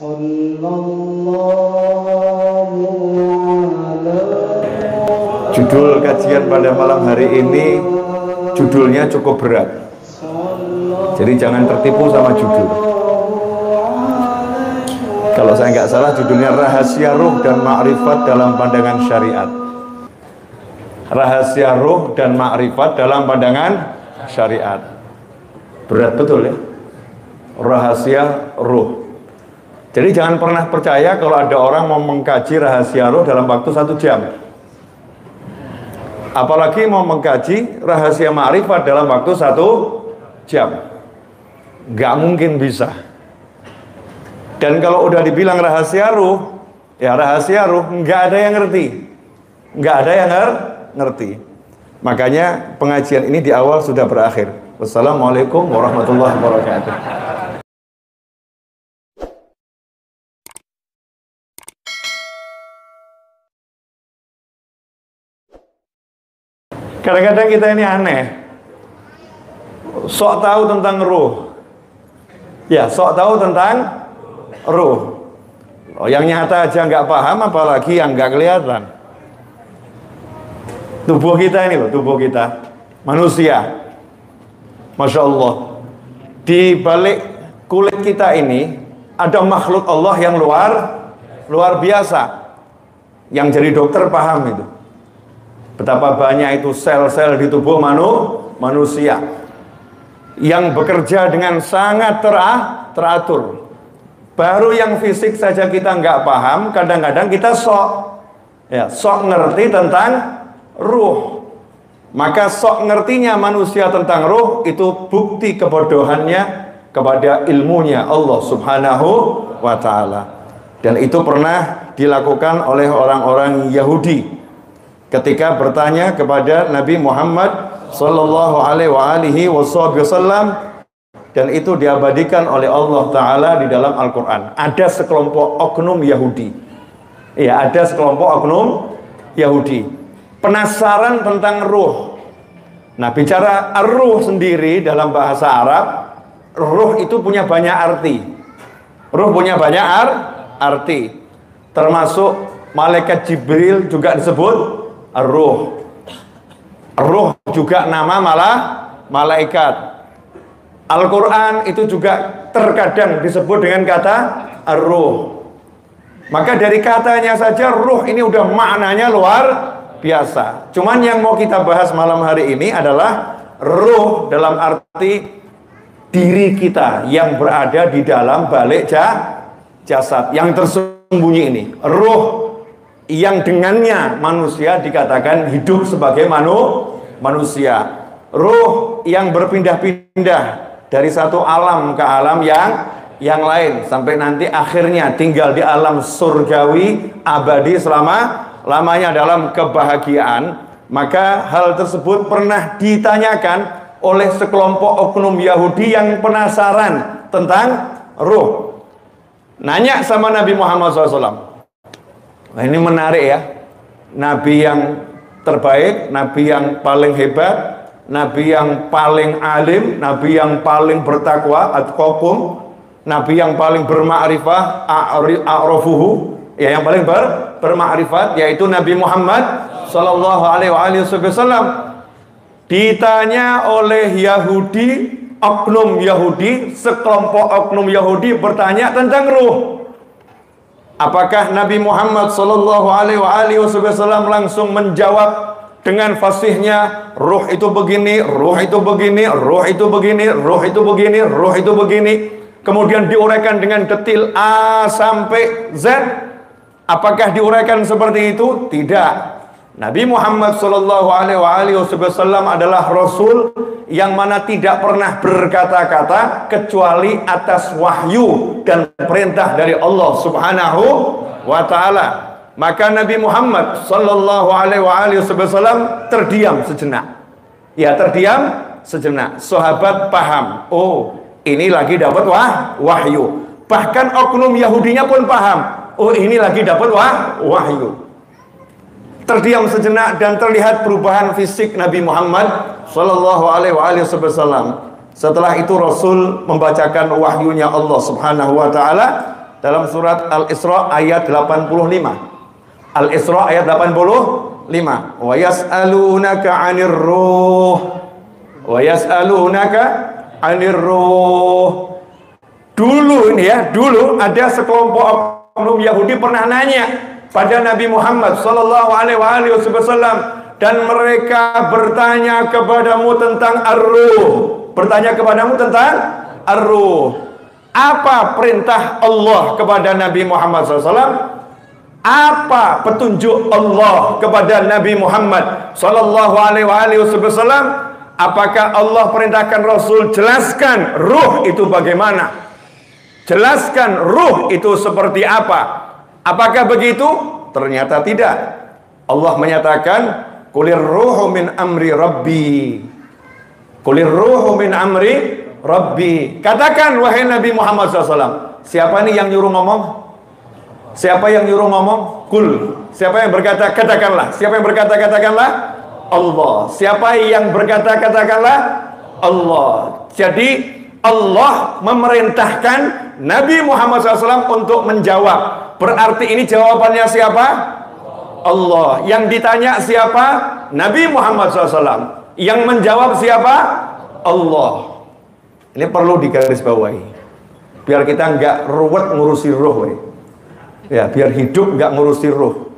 Judul kajian pada malam hari ini judulnya cukup berat. Jadi jangan tertipu sama judul. Kalau saya nggak salah judulnya rahasia ruh dan ma'rifat dalam pandangan syariat. Rahasia ruh dan ma'rifat dalam pandangan syariat. Berat betul ya. Rahasia ruh. Jadi jangan pernah percaya kalau ada orang mau mengkaji rahasia ruh dalam waktu satu jam. Apalagi mau mengkaji rahasia ma'rifat dalam waktu satu jam. Gak mungkin bisa. Dan kalau udah dibilang rahasia ruh, ya rahasia ruh nggak ada yang ngerti. Nggak ada yang ngerti. Makanya pengajian ini di awal sudah berakhir. Wassalamualaikum warahmatullahi wabarakatuh. Kadang-kadang kita ini aneh. Sok tahu tentang ruh. Ya, sok tahu tentang ruh. Oh, yang nyata aja nggak paham, apalagi yang nggak kelihatan. Tubuh kita ini loh, tubuh kita. Manusia. Masya Allah. Di balik kulit kita ini, ada makhluk Allah yang luar luar biasa. Yang jadi dokter paham itu. Betapa banyak itu sel-sel di tubuh manu, manusia yang bekerja dengan sangat terah, teratur. Baru yang fisik saja kita nggak paham, kadang-kadang kita sok, ya sok ngerti tentang ruh. Maka sok ngertinya manusia tentang ruh itu bukti kebodohannya kepada ilmunya Allah Subhanahu wa taala. Dan itu pernah dilakukan oleh orang-orang Yahudi ketika bertanya kepada Nabi Muhammad sallallahu alaihi wasallam dan itu diabadikan oleh Allah taala di dalam Al-Qur'an. Ada sekelompok oknum Yahudi. Ya, ada sekelompok oknum Yahudi. Penasaran tentang ruh. Nah, bicara ruh sendiri dalam bahasa Arab, ruh itu punya banyak arti. Ruh punya banyak ar arti. Termasuk malaikat Jibril juga disebut Ar-Ruh. Ruh juga nama malah malaikat. Al-Quran itu juga terkadang disebut dengan kata Ar-Ruh. Maka dari katanya saja ruh ini udah maknanya luar biasa. Cuman yang mau kita bahas malam hari ini adalah ruh dalam arti diri kita yang berada di dalam balik jasad yang tersembunyi ini. Ruh yang dengannya manusia dikatakan hidup sebagai manu, manusia. Ruh yang berpindah-pindah dari satu alam ke alam yang yang lain. Sampai nanti akhirnya tinggal di alam surgawi abadi selama lamanya dalam kebahagiaan. Maka hal tersebut pernah ditanyakan oleh sekelompok oknum Yahudi yang penasaran tentang ruh. Nanya sama Nabi Muhammad SAW Nah, ini menarik ya. Nabi yang terbaik, nabi yang paling hebat, nabi yang paling alim, nabi yang paling bertakwa atqakum, nabi yang paling bermakrifah, a'rafuhu, ya yang paling ber, bermakrifat yaitu Nabi Muhammad sallallahu alaihi wasallam. Ditanya oleh Yahudi, oknum Yahudi, sekelompok oknum Yahudi bertanya tentang ruh. Apakah Nabi Muhammad sallallahu alaihi wasallam langsung menjawab dengan fasihnya ruh itu begini, ruh itu begini, ruh itu begini, ruh itu begini, ruh itu begini. Kemudian diuraikan dengan detail A sampai Z. Apakah diuraikan seperti itu? Tidak. Nabi Muhammad Shallallahu Alaihi Wasallam adalah Rasul yang mana tidak pernah berkata-kata kecuali atas wahyu dan perintah dari Allah Subhanahu wa Ta'ala. Maka Nabi Muhammad Shallallahu Alaihi Wasallam terdiam sejenak. Ya terdiam sejenak. Sahabat paham. Oh ini lagi dapat wah wahyu. Bahkan oknum Yahudinya pun paham. Oh ini lagi dapat wah wahyu terdiam sejenak dan terlihat perubahan fisik Nabi Muhammad Shallallahu Alaihi Wasallam. Setelah itu Rasul membacakan wahyunya Allah Subhanahu Wa Taala dalam surat Al-Isra ayat 85. Al-Isra ayat 85. Wa yas'alunaka 'anir ruh. Wa yas'alunaka 'anir ruh. Dulu ini ya, dulu ada sekelompok oknum Yahudi pernah nanya pada Nabi Muhammad sallallahu alaihi wasallam dan mereka bertanya kepadamu tentang ar-ruh. Bertanya kepadamu tentang ar-ruh. Apa perintah Allah kepada Nabi Muhammad SAW? Apa petunjuk Allah kepada Nabi Muhammad Sallallahu Alaihi Wasallam? Apakah Allah perintahkan Rasul jelaskan ruh itu bagaimana? Jelaskan ruh itu seperti apa? Apakah begitu? Ternyata tidak. Allah menyatakan, "Kulir ruhu min amri rabbi." Kulir ruhu min amri Rabbi. Katakan wahai Nabi Muhammad SAW. Siapa nih yang nyuruh ngomong? Siapa yang nyuruh ngomong? Kul. Siapa yang berkata katakanlah? Siapa yang berkata katakanlah? Allah. Siapa yang berkata katakanlah? Allah. Jadi Allah memerintahkan Nabi Muhammad SAW untuk menjawab. Berarti ini jawabannya siapa? Allah. Yang ditanya siapa? Nabi Muhammad SAW. Yang menjawab siapa? Allah. Ini perlu digarisbawahi. Biar kita nggak ruwet ngurusi roh. Ya, biar hidup nggak ngurusi roh.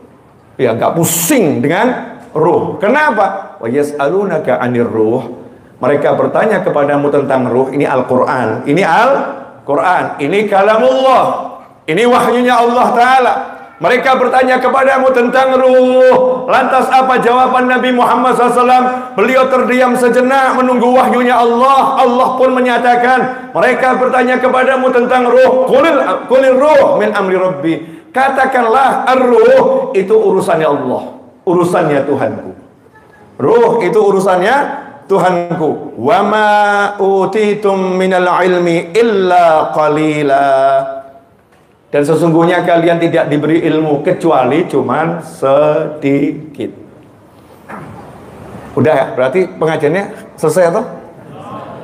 Ya, nggak pusing dengan roh. Kenapa? Wa yas'alunaka 'anir ruh. Mereka bertanya kepadamu tentang roh. Ini Al-Qur'an. Ini Al-Qur'an. Ini kalamullah. Ini wahyunya Allah taala. Mereka bertanya kepadamu tentang ruh. Lantas apa jawaban Nabi Muhammad SAW? Beliau terdiam sejenak menunggu wahyunya Allah. Allah pun menyatakan, mereka bertanya kepadamu tentang ruh. Kulil, kulil ruh min amri Rabbi. Katakanlah ar-ruh itu urusannya Allah. Urusannya Tuhanku. Ruh itu urusannya Tuhanku. Wa ma utitum minal ilmi illa qalila. Dan sesungguhnya kalian tidak diberi ilmu kecuali cuman sedikit. Udah ya, berarti pengajiannya selesai atau?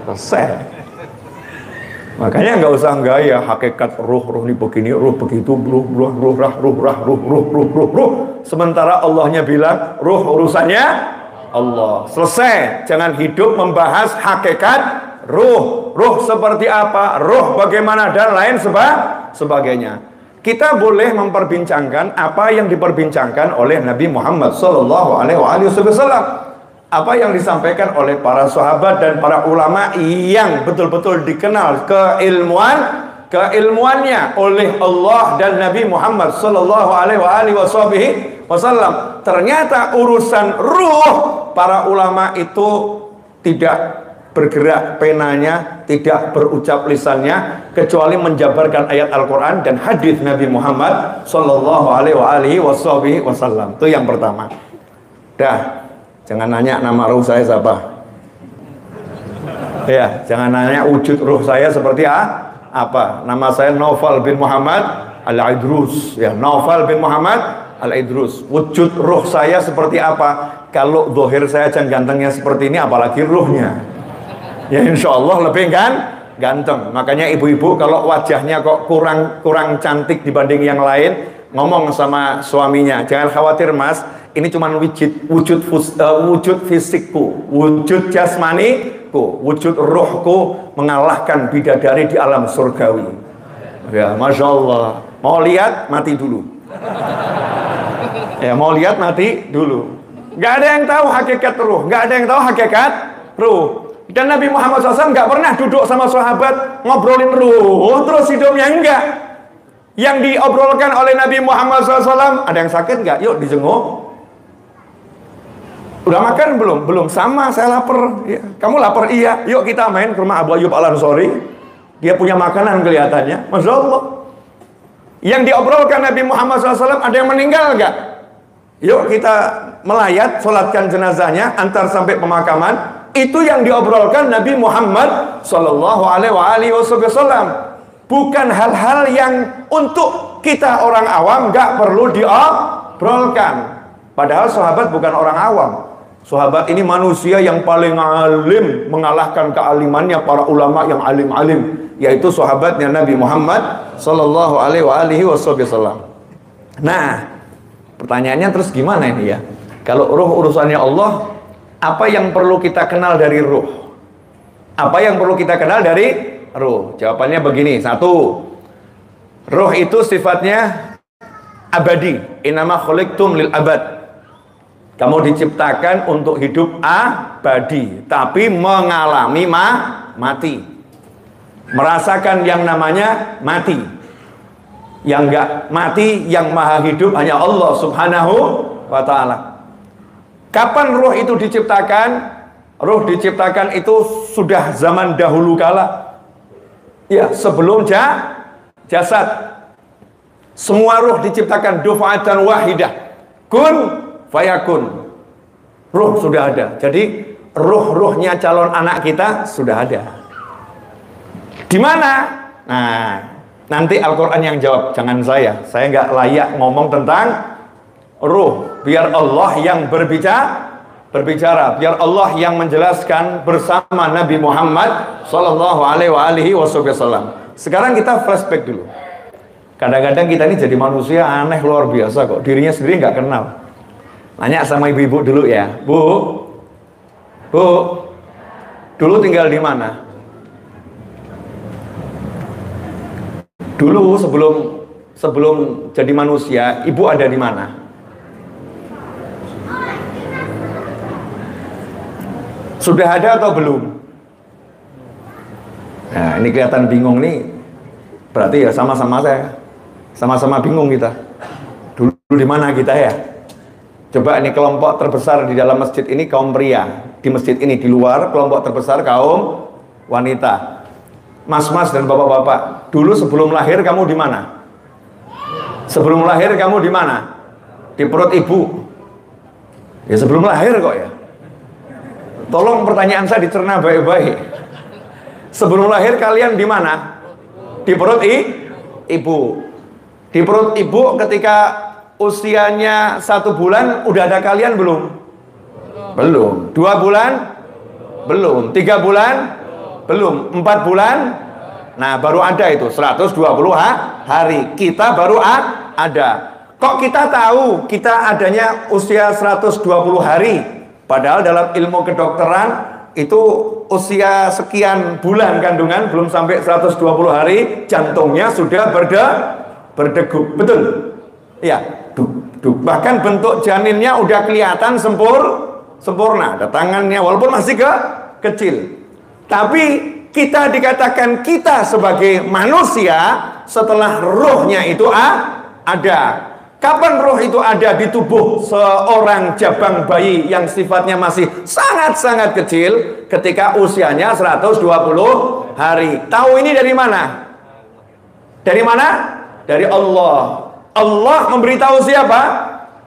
Selesai. Makanya nggak usah gaya hakikat ruh ruh ini begini ruh begitu ruh ruh ruh rah ruh rah ruh ruh ruh ruh ruh. Sementara Allahnya bilang ruh urusannya Allah. Selesai. Jangan hidup membahas hakikat ruh. Ruh seperti apa? Ruh bagaimana dan lain sebagainya sebagainya. Kita boleh memperbincangkan apa yang diperbincangkan oleh Nabi Muhammad Sallallahu Alaihi Wasallam, apa yang disampaikan oleh para sahabat dan para ulama yang betul-betul dikenal keilmuan keilmuannya oleh Allah dan Nabi Muhammad Sallallahu Alaihi Wasallam. Ternyata urusan ruh para ulama itu tidak bergerak penanya, tidak berucap lisannya kecuali menjabarkan ayat Al-Qur'an dan hadis Nabi Muhammad sallallahu alaihi wasallam. Itu yang pertama. Dah, jangan nanya nama ruh saya siapa. Ya, jangan nanya wujud ruh saya seperti ah, apa. Nama saya Naufal bin Muhammad Al-Idrus. Ya, Naufal bin Muhammad Al-Idrus. Wujud ruh saya seperti apa? Kalau dohir saya jangan gantengnya seperti ini, apalagi ruhnya ya insya Allah lebih kan ganteng makanya ibu-ibu kalau wajahnya kok kurang kurang cantik dibanding yang lain ngomong sama suaminya jangan khawatir mas ini cuma wujud wujud uh, wujud fisikku wujud jasmaniku wujud rohku mengalahkan bidadari di alam surgawi ya masya Allah mau lihat mati dulu ya mau lihat mati dulu nggak ada yang tahu hakikat ruh nggak ada yang tahu hakikat ruh dan Nabi Muhammad SAW nggak pernah duduk sama sahabat ngobrolin ruh terus hidupnya enggak. Yang diobrolkan oleh Nabi Muhammad SAW ada yang sakit nggak? Yuk dijenguk. Udah makan belum? Belum sama, saya lapar. Ya. Kamu lapar? Iya. Yuk kita main ke rumah Abu Ayyub Al Ansori. Dia punya makanan kelihatannya. Masya Allah. Yang diobrolkan Nabi Muhammad SAW ada yang meninggal nggak? Yuk kita melayat, sholatkan jenazahnya, antar sampai pemakaman. Itu yang diobrolkan Nabi Muhammad Sallallahu Alaihi Wasallam. Bukan hal-hal yang untuk kita orang awam nggak perlu diobrolkan. Padahal sahabat bukan orang awam. Sahabat ini manusia yang paling alim mengalahkan kealimannya para ulama yang alim-alim yaitu sahabatnya Nabi Muhammad sallallahu alaihi wasallam. Nah, pertanyaannya terus gimana ini ya? Kalau ruh urusannya Allah, apa yang perlu kita kenal dari ruh? Apa yang perlu kita kenal dari ruh? Jawabannya begini. Satu, ruh itu sifatnya abadi. Inama khuliqtum lil abad. Kamu diciptakan untuk hidup abadi, tapi mengalami ma mati. Merasakan yang namanya mati. Yang enggak mati, yang maha hidup hanya Allah subhanahu wa ta'ala. Kapan ruh itu diciptakan? Ruh diciptakan itu sudah zaman dahulu kala. Ya, sebelum ja, jasad. Semua ruh diciptakan dufa'atan wahidah. Kun fayakun. Ruh sudah ada. Jadi ruh-ruhnya calon anak kita sudah ada. Di mana? Nah, nanti Al-Quran yang jawab, jangan saya. Saya nggak layak ngomong tentang ruh. Biar Allah yang berbicara, berbicara. Biar Allah yang menjelaskan bersama Nabi Muhammad Sallallahu Alaihi Wasallam. Sekarang kita flashback dulu. Kadang-kadang kita ini jadi manusia aneh luar biasa kok. Dirinya sendiri nggak kenal. Nanya sama ibu-ibu dulu ya, Bu, Bu, dulu tinggal di mana? Dulu sebelum sebelum jadi manusia, ibu ada di mana? Sudah ada atau belum? Nah, ini kelihatan bingung nih. Berarti ya sama-sama saya. Sama-sama bingung kita. Dulu di mana kita ya? Coba ini kelompok terbesar di dalam masjid ini kaum pria. Di masjid ini di luar kelompok terbesar kaum wanita. Mas-mas dan bapak-bapak, dulu sebelum lahir kamu di mana? Sebelum lahir kamu di mana? Di perut ibu. Ya sebelum lahir kok ya. Tolong pertanyaan saya dicerna baik-baik. Sebelum lahir kalian di mana? Di perut i, ibu. Di perut ibu ketika usianya satu bulan udah ada kalian belum? Belum. Dua bulan? Belum. Tiga bulan? Belum. Empat bulan? Nah baru ada itu 120 ha hari. Kita baru ada. Kok kita tahu kita adanya usia 120 hari? Padahal dalam ilmu kedokteran itu usia sekian bulan kandungan belum sampai 120 hari jantungnya sudah berde berdegup. Betul? Ya, Bahkan bentuk janinnya udah kelihatan sempur, sempurna. Ada tangannya walaupun masih ke kecil. Tapi kita dikatakan kita sebagai manusia setelah rohnya itu ah, ada. Kapan roh itu ada di tubuh seorang jabang bayi yang sifatnya masih sangat-sangat kecil ketika usianya 120 hari. Tahu ini dari mana? Dari mana? Dari Allah. Allah memberitahu siapa?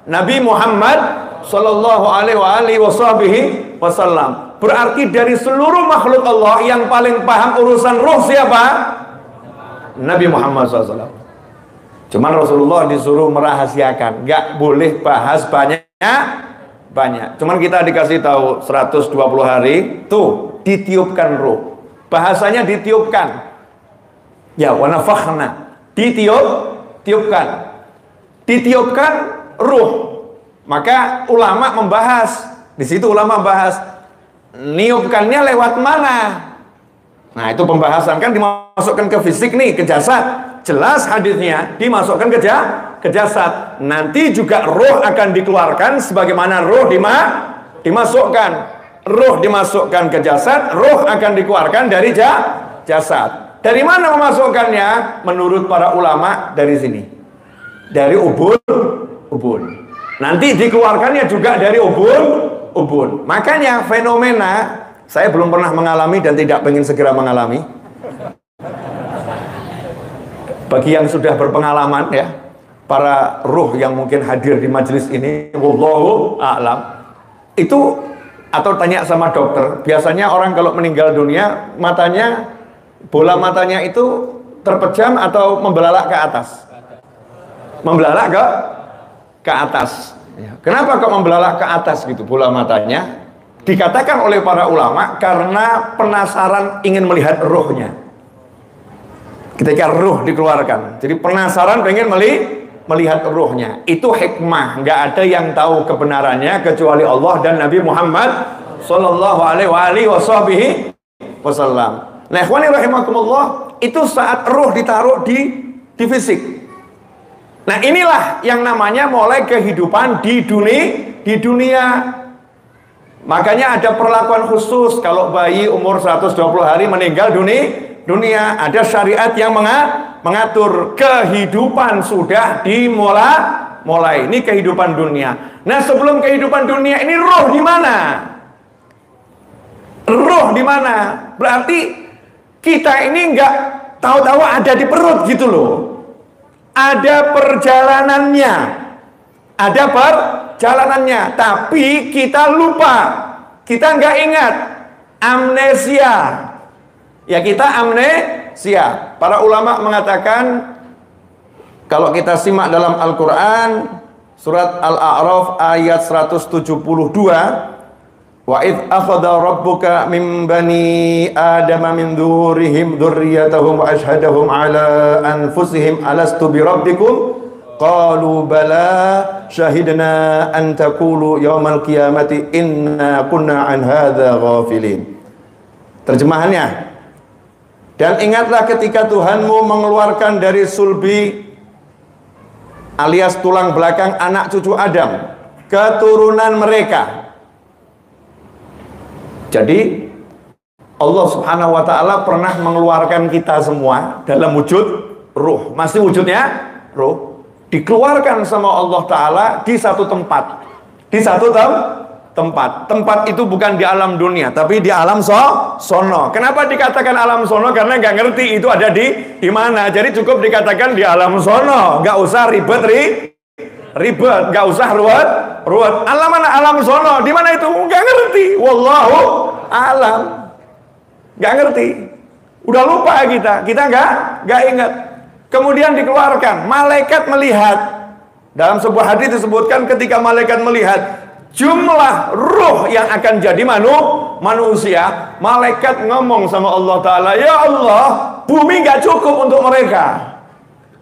Nabi Muhammad Sallallahu Alaihi Wasallam. Berarti dari seluruh makhluk Allah yang paling paham urusan roh siapa? Nabi Muhammad SAW. Cuman Rasulullah disuruh merahasiakan, nggak boleh bahas banyak banyak. Cuman kita dikasih tahu 120 hari, tuh ditiupkan roh. Bahasanya ditiupkan. Ya, wanafakhna. Ditiup, tiupkan ditiupkan ruh. Maka ulama membahas, di situ ulama bahas niupkannya lewat mana? Nah, itu pembahasan kan dimasukkan ke fisik nih, ke jasad. Jelas hadisnya dimasukkan ke, ke jasad. Nanti juga roh akan dikeluarkan sebagaimana roh dima, dimasukkan. Roh dimasukkan ke jasad, roh akan dikeluarkan dari ja, jasad. Dari mana memasukkannya? Menurut para ulama dari sini dari ubun ubun. Nanti dikeluarkannya juga dari ubun ubun. Makanya fenomena saya belum pernah mengalami dan tidak ingin segera mengalami. Bagi yang sudah berpengalaman ya, para ruh yang mungkin hadir di majelis ini, wallahu a'lam. Itu atau tanya sama dokter, biasanya orang kalau meninggal dunia matanya bola matanya itu terpejam atau membelalak ke atas? Membelalak ke ke atas Ya. Kenapa kok membelalak ke atas gitu bola matanya? Dikatakan oleh para ulama karena penasaran ingin melihat rohnya. Ketika roh dikeluarkan, jadi penasaran pengen meli melihat rohnya. Itu hikmah, nggak ada yang tahu kebenarannya kecuali Allah dan Nabi Muhammad Sallallahu Alaihi Wasallam. Nah, itu saat roh ditaruh di di fisik. Nah, inilah yang namanya mulai kehidupan di dunia di dunia Makanya ada perlakuan khusus kalau bayi umur 120 hari meninggal dunia, dunia ada syariat yang mengatur kehidupan sudah dimulai mulai ini kehidupan dunia. Nah, sebelum kehidupan dunia ini roh di mana? Roh di mana? Berarti kita ini enggak tahu-tahu ada di perut gitu loh. Ada perjalanannya. Ada per jalanannya, tapi kita lupa, kita nggak ingat, amnesia. Ya kita amnesia. Para ulama mengatakan kalau kita simak dalam Al-Quran surat Al-A'raf ayat 172 Wa id akhadha rabbuka min bani adama min dhurihim dhurriyyatahum wa ashhadahum ala anfusihim alastu bi rabbikum Qalu bala syahidna an taqulu yaumal qiyamati inna kunna an hadza ghafilin. Terjemahannya Dan ingatlah ketika Tuhanmu mengeluarkan dari sulbi alias tulang belakang anak cucu Adam keturunan mereka. Jadi Allah Subhanahu wa taala pernah mengeluarkan kita semua dalam wujud ruh. Masih wujudnya? Ruh. Dikeluarkan sama Allah Ta'ala di satu tempat. Di satu tem tempat. Tempat itu bukan di alam dunia tapi di alam so sono. Kenapa dikatakan alam sono? Karena nggak ngerti itu ada di di mana. Jadi cukup dikatakan di alam sono. Nggak usah ribet ri ribet. Nggak usah ruwet ruwet. Alam mana alam sono? Di mana itu? Nggak ngerti. Wallahu alam. Nggak ngerti. Udah lupa kita. Kita nggak nggak ingat. Kemudian dikeluarkan, malaikat melihat. Dalam sebuah hadis disebutkan ketika malaikat melihat jumlah ruh yang akan jadi manu, manusia, malaikat ngomong sama Allah Ta'ala, Ya Allah, bumi gak cukup untuk mereka.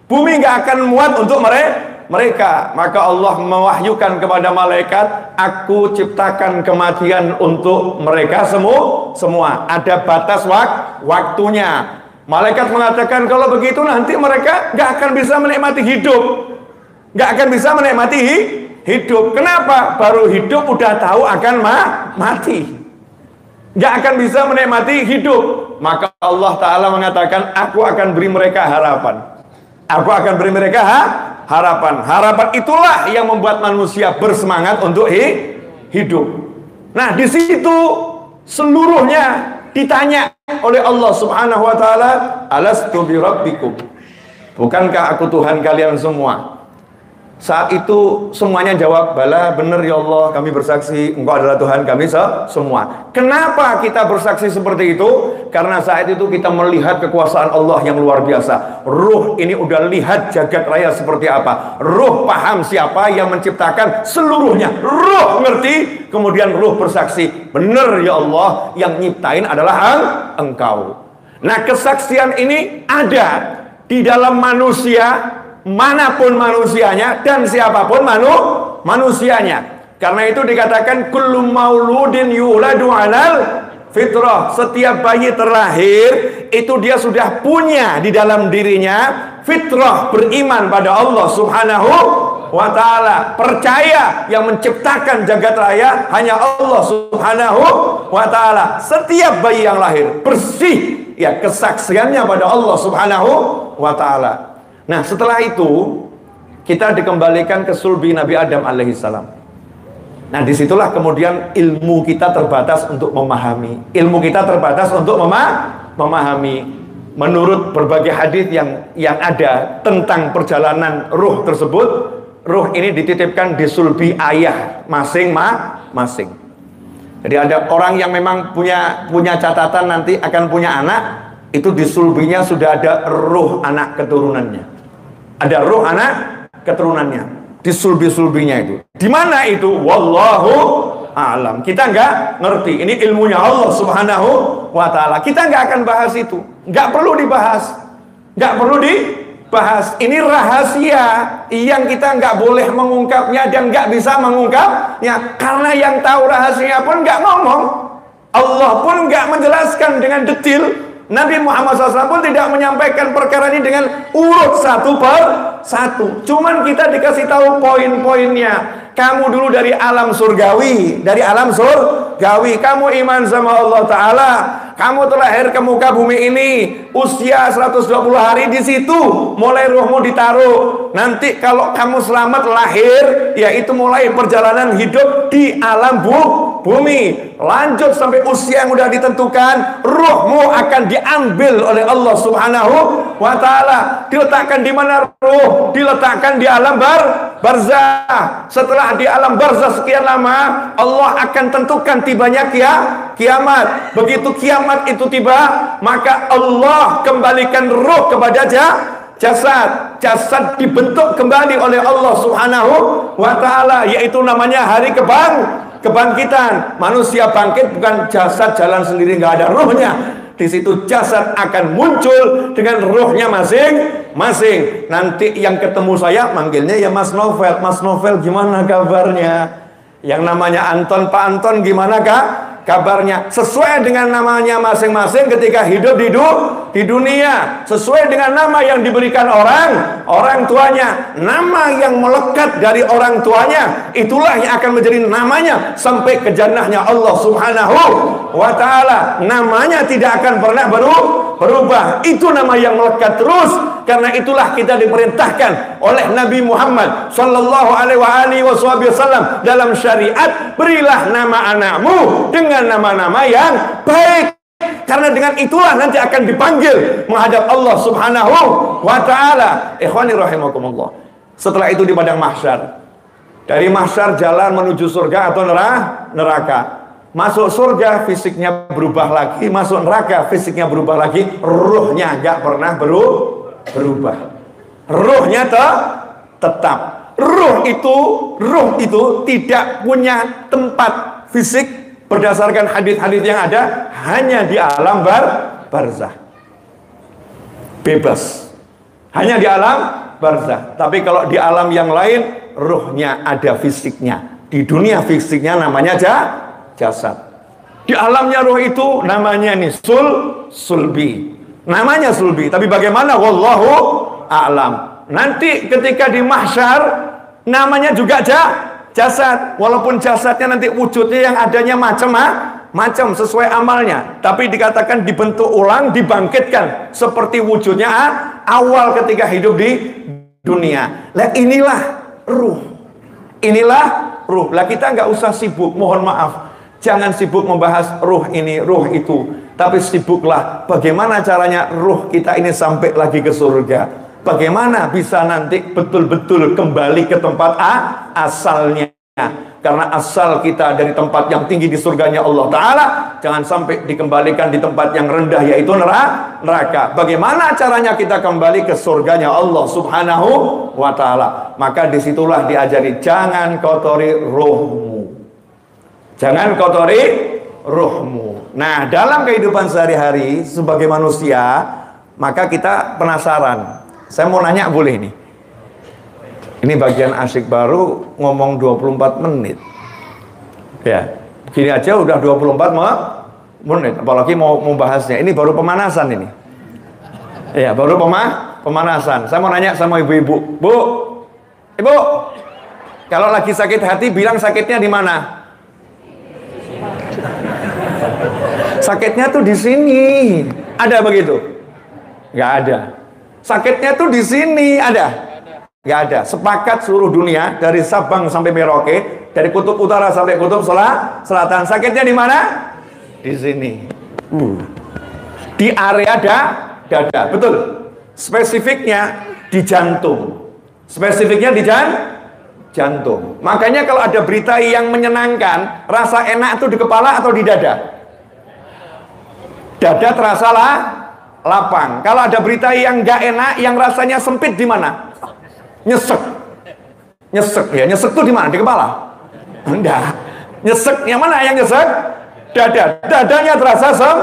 Bumi gak akan muat untuk mereka mereka maka Allah mewahyukan kepada malaikat aku ciptakan kematian untuk mereka semua semua ada batas wak waktunya Malaikat mengatakan kalau begitu nanti mereka nggak akan bisa menikmati hidup, nggak akan bisa menikmati hidup. Kenapa? Baru hidup udah tahu akan ma mati, nggak akan bisa menikmati hidup. Maka Allah Taala mengatakan, aku akan beri mereka harapan. Aku akan beri mereka ha? Harapan. Harapan itulah yang membuat manusia bersemangat untuk hi hidup. Nah, di situ seluruhnya ditanya oleh Allah Subhanahu wa taala, "Alastu bi rabbikum?" Bukankah aku Tuhan kalian semua? Saat itu semuanya jawab, bala benar ya Allah, kami bersaksi engkau adalah Tuhan kami semua. Kenapa kita bersaksi seperti itu? Karena saat itu kita melihat kekuasaan Allah yang luar biasa. Ruh ini udah lihat jagat raya seperti apa. Ruh paham siapa yang menciptakan seluruhnya. Ruh ngerti, kemudian ruh bersaksi. Benar ya Allah, yang nyiptain adalah engkau. Nah kesaksian ini ada di dalam manusia mana pun manusianya dan siapa pun manu, manusianya. Karena itu dikatakan kullu mauludin yuladu alal fitrah. Setiap bayi terlahir itu dia sudah punya di dalam dirinya fitrah beriman pada Allah Subhanahu wa taala. Percaya yang menciptakan jagat raya hanya Allah Subhanahu wa taala. Setiap bayi yang lahir bersih ya kesaksiannya pada Allah Subhanahu wa taala. Nah setelah itu kita dikembalikan ke sulbi Nabi Adam alaihissalam. Nah di situlah kemudian ilmu kita terbatas untuk memahami. Ilmu kita terbatas untuk mema memahami. Menurut berbagai hadis yang yang ada tentang perjalanan ruh tersebut, ruh ini dititipkan di sulbi ayah masing-masing. Jadi ada orang yang memang punya punya catatan nanti akan punya anak, itu di sulbinya sudah ada ruh anak keturunannya. Ada roh anak keturunannya. Di sulbi-sulbinya itu. Di mana itu? Wallahu alam. Kita nggak ngerti. Ini ilmunya Allah Subhanahu wa taala. Kita nggak akan bahas itu. Nggak perlu dibahas. Nggak perlu dibahas. Ini rahasia yang kita nggak boleh mengungkapnya dan nggak bisa mengungkapnya karena yang tahu rahasia pun nggak ngomong. Allah pun nggak menjelaskan dengan detail Nabi Muhammad SAW pun tidak menyampaikan perkara ini dengan urut satu per satu. Cuman kita dikasih tahu poin-poinnya. Kamu dulu dari alam surgawi, dari alam surgawi. Kamu iman sama Allah Ta'ala. Kamu terlahir ke muka bumi ini. Usia 120 hari di situ. Mulai ruhmu ditaruh. Nanti kalau kamu selamat lahir, yaitu mulai perjalanan hidup di alam bu, bumi lanjut sampai usia yang sudah ditentukan, ruhmu akan diambil oleh Allah Subhanahu wa taala. Diletakkan di mana ruh? Diletakkan di alam bar barzah. Setelah di alam barzah sekian lama, Allah akan tentukan tibanya kia, kiamat. Begitu kiamat itu tiba, maka Allah kembalikan ruh kepada jasad. Jasad dibentuk kembali oleh Allah Subhanahu wa taala yaitu namanya hari kebang kebangkitan. Manusia bangkit bukan jasad jalan sendiri nggak ada ruhnya. Di situ jasad akan muncul dengan ruhnya masing-masing. Nanti yang ketemu saya manggilnya ya Mas Novel. Mas Novel gimana kabarnya? Yang namanya Anton Pak Anton gimana kak? Kabarnya sesuai dengan namanya masing-masing ketika hidup di, du di dunia. Sesuai dengan nama yang diberikan orang orang tuanya. Nama yang melekat dari orang tuanya itulah yang akan menjadi namanya sampai ke jannahnya Allah subhanahu wa ta'ala. Namanya tidak akan pernah berubah. Itu nama yang melekat terus karena itulah kita diperintahkan oleh Nabi Muhammad sallallahu alaihi wasallam dalam syariat berilah nama anakmu dengan nama-nama yang baik. Karena dengan itulah nanti akan dipanggil menghadap Allah Subhanahu wa taala. Ikhwani rahimakumullah. Setelah itu di padang mahsyar. Dari mahsyar jalan menuju surga atau neraka. Masuk surga fisiknya berubah lagi, masuk neraka fisiknya berubah lagi, ruhnya nggak pernah berubah. Ruhnya tetap. Ruh itu, ruh itu tidak punya tempat fisik berdasarkan hadis-hadis yang ada hanya di alam bar barzah. Bebas. Hanya di alam barzah. Tapi kalau di alam yang lain ruhnya ada fisiknya. Di dunia fisiknya namanya ja, jasad. Di alamnya ruh itu namanya nih sul sulbi. Namanya sulbi, tapi bagaimana? Wallahu a'lam. Nanti ketika di mahsyar namanya juga ja, jasad. Walaupun jasadnya nanti wujudnya yang adanya macam macam sesuai amalnya. Tapi dikatakan dibentuk ulang dibangkitkan. Seperti wujudnya awal ketika hidup di dunia. Lah inilah ruh. Inilah ruh. Lah kita nggak usah sibuk. Mohon maaf. Jangan sibuk membahas ruh ini ruh itu tapi sibuklah. Bagaimana caranya ruh kita ini sampai lagi ke surga? Bagaimana bisa nanti betul-betul kembali ke tempat A, asalnya? Karena asal kita dari tempat yang tinggi di surganya Allah Ta'ala Jangan sampai dikembalikan di tempat yang rendah yaitu neraka. Bagaimana caranya kita kembali ke surganya Allah Subhanahu wa Ta'ala? Maka di situlah diajari Jangan kotori rohmu Jangan kotori rohmu Nah dalam kehidupan sehari-hari sebagai manusia Maka kita penasaran saya mau nanya boleh nih. Ini bagian asik baru ngomong 24 menit. Ya, gini aja udah 24 menit. Apalagi mau mau bahasnya. Ini baru pemanasan ini. Ya, baru pemah, pemanasan. Saya mau nanya sama ibu-ibu. Bu, ibu, kalau lagi sakit hati bilang sakitnya di mana? Sakitnya tuh di sini. Ada begitu? Gak ada. Sakitnya tuh di sini ada. Gak ada. Sepakat seluruh dunia dari Sabang sampai Merauke, dari kutub utara sampai kutub selatan. Sakitnya di mana? Di sini. Uh. Di area da, dada. Betul. Spesifiknya di jantung. Spesifiknya di jan, jantung. Makanya kalau ada berita yang menyenangkan, rasa enak itu di kepala atau di dada? Dada terasa lah lapang. Kalau ada berita yang gak enak, yang rasanya sempit di mana? Nyesek. Nyesek ya, nyesek tuh di mana? Di kepala? Enggak. Nyesek yang mana yang nyesek? Dada. Dadanya terasa sem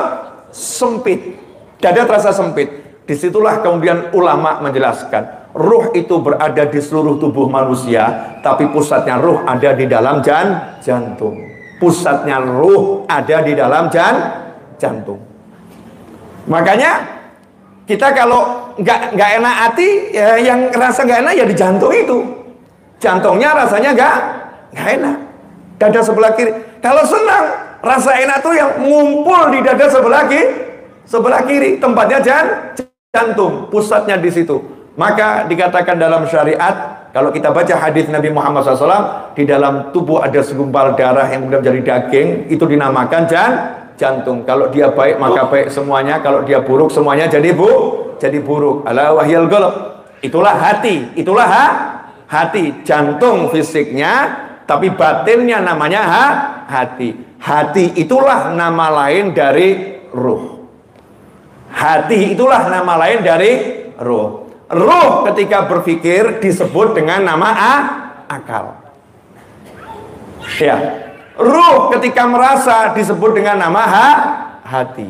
sempit. Dada terasa sempit. Di situlah kemudian ulama menjelaskan. Ruh itu berada di seluruh tubuh manusia, tapi pusatnya ruh ada di dalam jan jantung. Pusatnya ruh ada di dalam jan jantung. Makanya kita kalau nggak nggak enak hati, ya yang rasa nggak enak ya di jantung itu. Jantungnya rasanya nggak nggak enak. Dada sebelah kiri. Kalau senang, rasa enak tuh yang ngumpul di dada sebelah kiri, sebelah kiri. Tempatnya jan, jantung, pusatnya di situ. Maka dikatakan dalam syariat, kalau kita baca hadis Nabi Muhammad SAW, di dalam tubuh ada segumpal darah yang kemudian menjadi daging, itu dinamakan jan, jantung. Kalau dia baik maka baik semuanya, kalau dia buruk semuanya jadi bu, jadi buruk. Ala wahyal Itulah hati, itulah ha, hati, jantung fisiknya, tapi batinnya namanya ha, hati. Hati itulah nama lain dari ruh. Hati itulah nama lain dari ruh. Ruh ketika berpikir disebut dengan nama a, akal. Ya. Ruh ketika merasa disebut dengan nama ha, hati.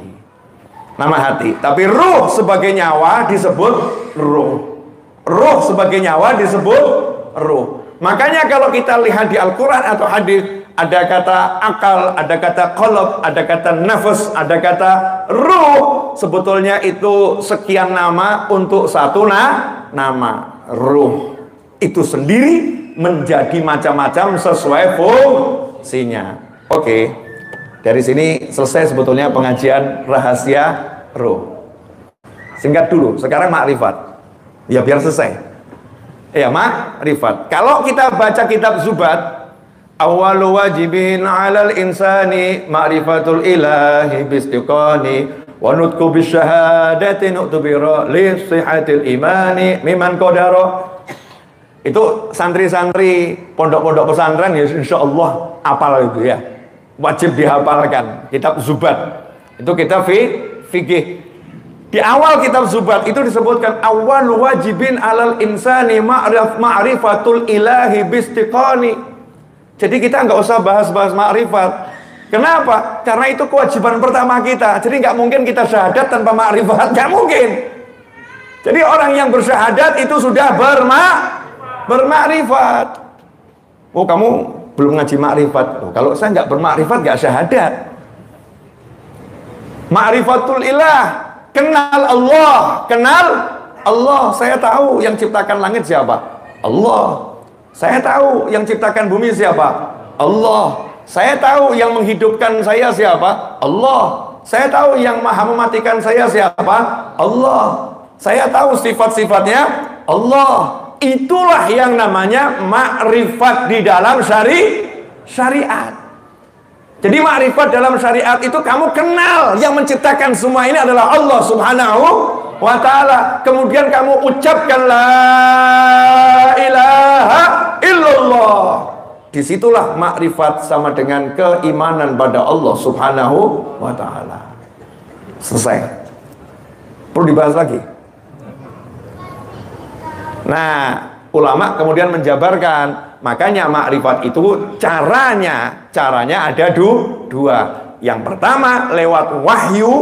Nama hati. Tapi ruh sebagai nyawa disebut ruh. Ruh sebagai nyawa disebut ruh. Makanya kalau kita lihat di Al-Quran atau hadis ada kata akal, ada kata kolok, ada kata nafas, ada kata ruh. Sebetulnya itu sekian nama untuk satu na nama ruh. Itu sendiri menjadi macam-macam sesuai fungsinya. Oke, dari sini selesai sebetulnya pengajian rahasia ruh. Singkat dulu, sekarang makrifat. Ya biar selesai. Ya, makrifat. Kalau kita baca kitab Zubat, awalu wajibin 'alal insani ma'rifatul ilahi bistiqani wa nutku bisyahadati nu'tubira li sihatil imani miman qadara. Itu santri-santri pondok-pondok pesantren ya insya Allah apal itu ya. Wajib dihafalkan kitab Zubat. Itu kita fi fikih di awal kitab Zubat itu disebutkan awal wajibin alal insani ma'rif ma'rifatul ilahi bistiqani. Jadi kita nggak usah bahas-bahas ma'rifat. Kenapa? Karena itu kewajiban pertama kita. Jadi nggak mungkin kita syahadat tanpa ma'rifat, nggak mungkin. Jadi orang yang bersyahadat itu sudah berma bermakrifat. Oh kamu belum ngaji makrifat. Oh, kalau saya nggak bermakrifat nggak syahadat. Ma'rifatul ilah Kenal Allah, kenal Allah. Saya tahu yang ciptakan langit siapa? Allah. Saya tahu yang ciptakan bumi siapa? Allah. Saya tahu yang menghidupkan saya siapa? Allah. Saya tahu yang maha mematikan saya siapa? Allah. Saya tahu sifat-sifatnya Allah. Itulah yang namanya makrifat di dalam syari syariat. Jadi makrifat dalam syariat itu kamu kenal yang menciptakan semua ini adalah Allah Subhanahu wa taala. Kemudian kamu ucapkan la ilaha illallah. Di situlah makrifat sama dengan keimanan pada Allah Subhanahu wa taala. Selesai. Perlu dibahas lagi. Nah, ulama kemudian menjabarkan Makanya makrifat itu caranya, caranya ada du, dua. Yang pertama lewat wahyu,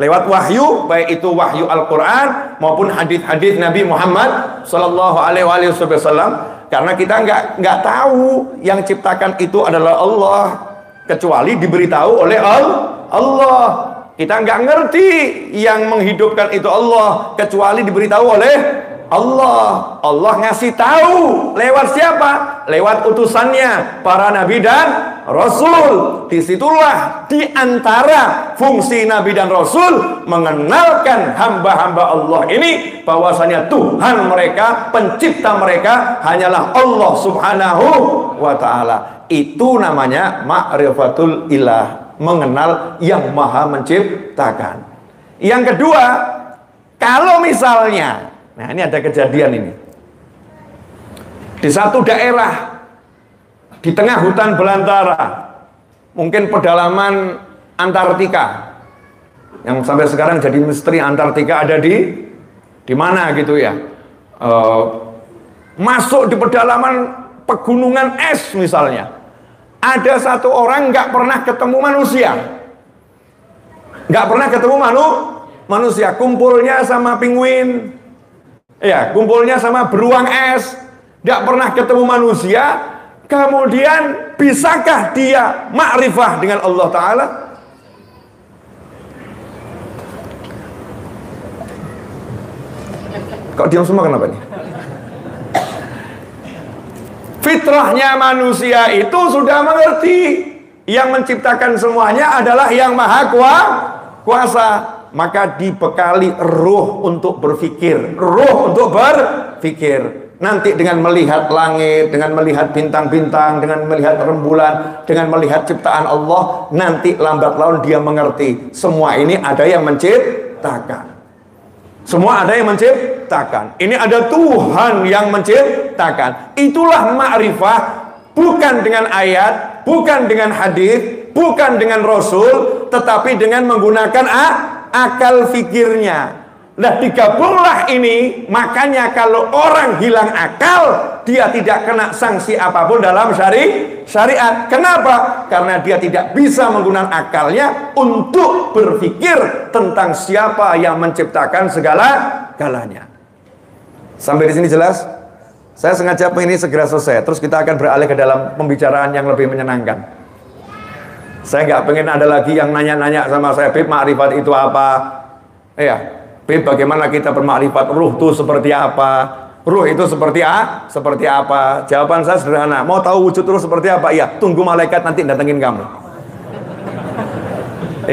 lewat wahyu, baik itu wahyu Al-Quran maupun hadis-hadis Nabi Muhammad Sallallahu Alaihi Wasallam. Karena kita nggak nggak tahu yang ciptakan itu adalah Allah, kecuali diberitahu oleh Allah. Kita nggak ngerti yang menghidupkan itu Allah, kecuali diberitahu oleh Allah. Allah ngasih tahu lewat siapa? Lewat utusannya para nabi dan rasul. Di situlah di antara fungsi nabi dan rasul mengenalkan hamba-hamba Allah ini bahwasanya Tuhan mereka, pencipta mereka hanyalah Allah Subhanahu wa taala. Itu namanya ma'rifatul ilah, mengenal yang maha menciptakan. Yang kedua, kalau misalnya Nah ini ada kejadian ini. Di satu daerah, di tengah hutan belantara, mungkin pedalaman Antartika, yang sampai sekarang jadi misteri Antartika ada di di mana gitu ya. Uh, masuk di pedalaman pegunungan es misalnya. Ada satu orang nggak pernah ketemu manusia. Nggak pernah ketemu manu, manusia. Kumpulnya sama penguin. Ya, kumpulnya sama beruang es. Nggak pernah ketemu manusia. Kemudian bisakah dia makrifah dengan Allah Ta'ala? Kok diam semua kenapa nih? Fitrahnya manusia itu sudah mengerti yang menciptakan semuanya adalah yang maha kuasa. Maka dibekali ruh untuk berpikir, ruh untuk berpikir. Nanti dengan melihat langit, dengan melihat bintang-bintang, dengan melihat rembulan, dengan melihat ciptaan Allah, nanti lambat laun dia mengerti. Semua ini ada yang menciptakan. Semua ada yang menciptakan. Ini ada Tuhan yang menciptakan. Itulah ma'rifah bukan dengan ayat, bukan dengan hadis, bukan dengan rasul, tetapi dengan menggunakan akal fikirnya. Nah digabunglah ini Makanya kalau orang hilang akal Dia tidak kena sanksi apa pun dalam syari syariat Kenapa? Karena dia tidak bisa menggunakan akalnya Untuk berpikir tentang siapa yang menciptakan segala galanya Sampai di sini jelas? Saya sengaja ini segera selesai Terus kita akan beralih ke dalam pembicaraan yang lebih menyenangkan Saya nggak pengen ada lagi yang nanya-nanya sama saya Bib, makrifat itu apa? Iya, Bib, bagaimana kita bermakrifat ruh itu seperti apa? Ruh itu seperti a? Seperti apa? Jawaban saya sederhana. Mau tahu wujud ruh seperti apa? Ya, tunggu malaikat nanti datengin kamu.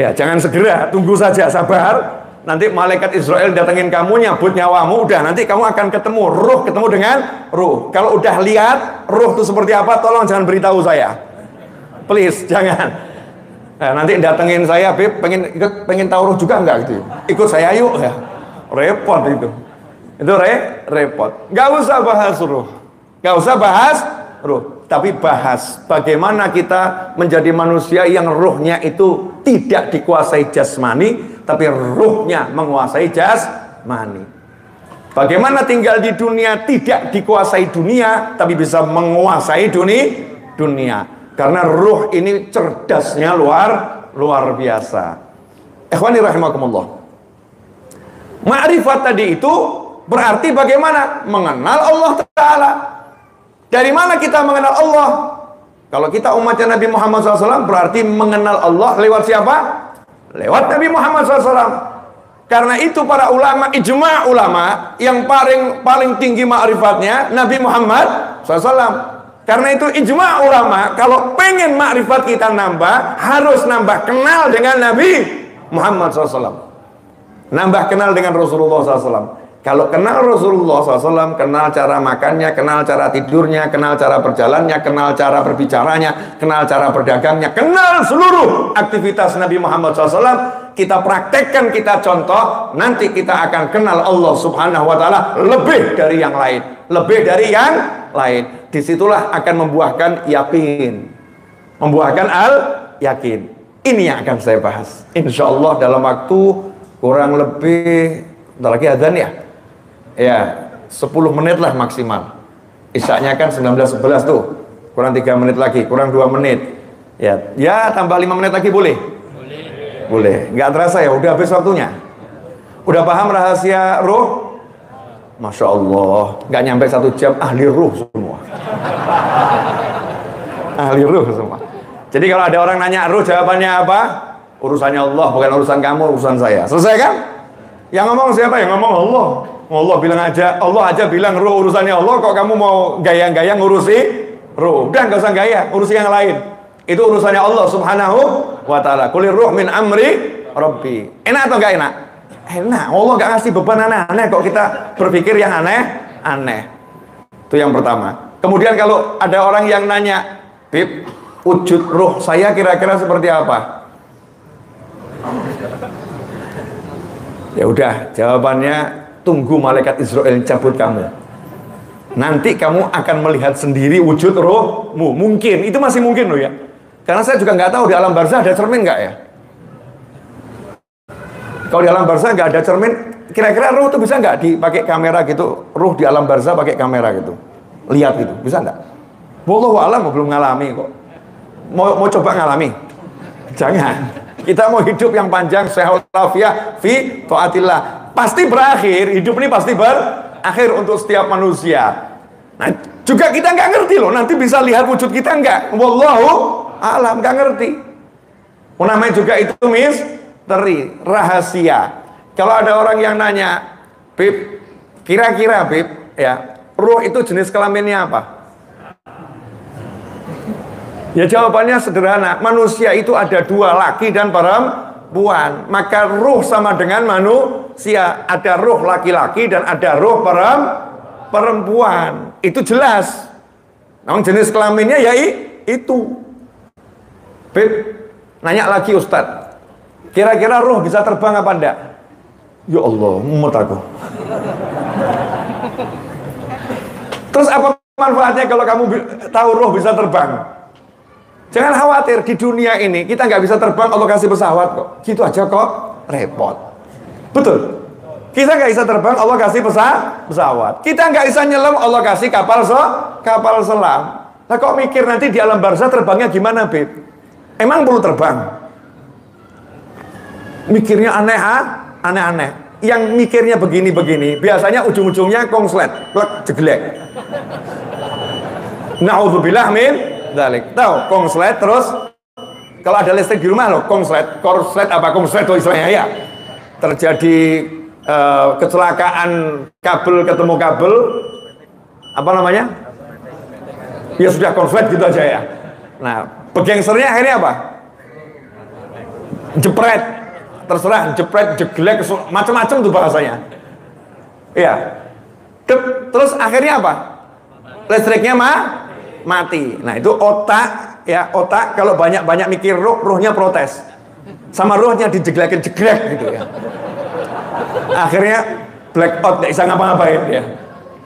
Ya, jangan segera, tunggu saja, sabar. Nanti malaikat Israel datengin kamu, nyabut nyawamu, udah nanti kamu akan ketemu ruh, ketemu dengan ruh. Kalau udah lihat ruh itu seperti apa, tolong jangan beritahu saya. Please, jangan. Nah, nanti datengin saya, Beb, pengen ikut pengen tahu ruh juga enggak gitu. Ikut saya yuk ya. Repot itu. Itu re repot. Enggak usah bahas ruh. Enggak usah bahas ruh, tapi bahas bagaimana kita menjadi manusia yang ruhnya itu tidak dikuasai jasmani, tapi ruhnya menguasai jasmani. Bagaimana tinggal di dunia tidak dikuasai dunia, tapi bisa menguasai dunia dunia. Karena ruh ini cerdasnya luar luar biasa. Ikhwani rahimakumullah. Ma'rifat tadi itu berarti bagaimana? Mengenal Allah Ta'ala. Dari mana kita mengenal Allah? Kalau kita umatnya Nabi Muhammad SAW berarti mengenal Allah lewat siapa? Lewat Nabi Muhammad SAW. Karena itu para ulama, ijma ulama yang paling paling tinggi ma'rifatnya Nabi Muhammad SAW. Karena itu ijma ulama kalau pengen makrifat kita nambah harus nambah kenal dengan Nabi Muhammad SAW. Nambah kenal dengan Rasulullah SAW. Kalau kenal Rasulullah SAW, kenal cara makannya, kenal cara tidurnya, kenal cara berjalannya, kenal cara berbicaranya, kenal cara berdagangnya, kenal seluruh aktivitas Nabi Muhammad SAW, kita praktekkan, kita contoh, nanti kita akan kenal Allah Subhanahu Wa Taala lebih dari yang lain, lebih dari yang lain di situlah akan membuahkan yakin. Membuahkan al yakin. Ini yang akan saya bahas. Insya Allah dalam waktu kurang lebih bentar lagi adzan ya? Ya 10 menit lah maksimal. Isaknya kan 19.11 tuh. Kurang 3 menit lagi kurang 2 menit. Ya ya tambah 5 menit lagi boleh? Boleh. Boleh. Nggak terasa ya udah habis waktunya? Udah paham rahasia roh Masya Allah, nggak nyampe satu jam ahli ruh semua. Ahli ruh semua. Jadi kalau ada orang nanya ruh jawabannya apa? Urusannya Allah, bukan urusan kamu, urusan saya. Selesai kan? Yang ngomong siapa? Yang ngomong Allah. Allah bilang aja, Allah aja bilang ruh urusannya Allah. Kok kamu mau gaya-gaya ngurusi ruh? Udah nggak usah gaya, urusi yang lain. Itu urusannya Allah Subhanahu wa taala. Kulir ruh min amri Rabbi. Enak atau enggak enak? enak Allah gak ngasih beban aneh-aneh kok kita berpikir yang aneh-aneh itu yang pertama kemudian kalau ada orang yang nanya Bib wujud ruh saya kira-kira seperti apa? Ya udah jawabannya tunggu malaikat Israel cabut kamu. Nanti kamu akan melihat sendiri wujud rohmu mungkin itu masih mungkin loh ya. Karena saya juga nggak tahu di alam barzah ada cermin nggak ya? Kalau di alam barzah nggak ada cermin, kira-kira ruh itu bisa nggak dipakai kamera gitu? Ruh di alam barzah pakai kamera gitu? lihat gitu bisa enggak Wallahu alam belum ngalami kok. Mau mau coba ngalami? Jangan. Kita mau hidup yang panjang sehat walafiat fi taatillah. Pasti berakhir hidup ini pasti berakhir untuk setiap manusia. Nah juga kita nggak ngerti loh nanti bisa lihat wujud kita enggak wallahu alam nggak ngerti. Namanya juga itu misteri rahasia. Kalau ada orang yang nanya Bib kira-kira Bib ya ruh itu jenis kelaminnya apa Ya jawabannya sederhana, manusia itu ada dua laki dan perempuan. Maka ruh sama dengan manusia, ada ruh laki-laki dan ada ruh perempuan. Itu jelas. Namun jenis kelaminnya ya itu. Beb, nanya lagi Ustadz, kira-kira ruh bisa terbang apa enggak? Ya Allah, mumet aku. Terus apa manfaatnya kalau kamu tahu roh bisa terbang? Jangan khawatir di dunia ini kita nggak bisa terbang Allah kasih pesawat kok. Gitu aja kok repot. Betul. Kita nggak bisa terbang Allah kasih pesawat. Kita nggak bisa nyelam Allah kasih kapal so kapal selam. Nah kok mikir nanti di alam barzah terbangnya gimana, Beb? Emang perlu terbang? Mikirnya aneh ah? Aneh-aneh. Yang mikirnya begini-begini, biasanya ujung-ujungnya konslet, plek, jeglek. Nauzubillah min dalik. Tahu kongslet terus kalau ada listrik di rumah loh, kongslet, korslet apa kongslet itu istilahnya ya. Terjadi uh, kecelakaan kabel ketemu kabel apa namanya? Ya sudah konslet gitu aja ya. Nah, begengsernya akhirnya apa? Jepret, terserah jepret, jeglek, macam-macam tuh bahasanya. Iya. Terus akhirnya apa? Listriknya mah mati. Nah itu otak ya otak kalau banyak-banyak mikir roh, rohnya protes. Sama rohnya dijeglekin jeglek gitu ya. Akhirnya black out nggak bisa ngapa-ngapain ya.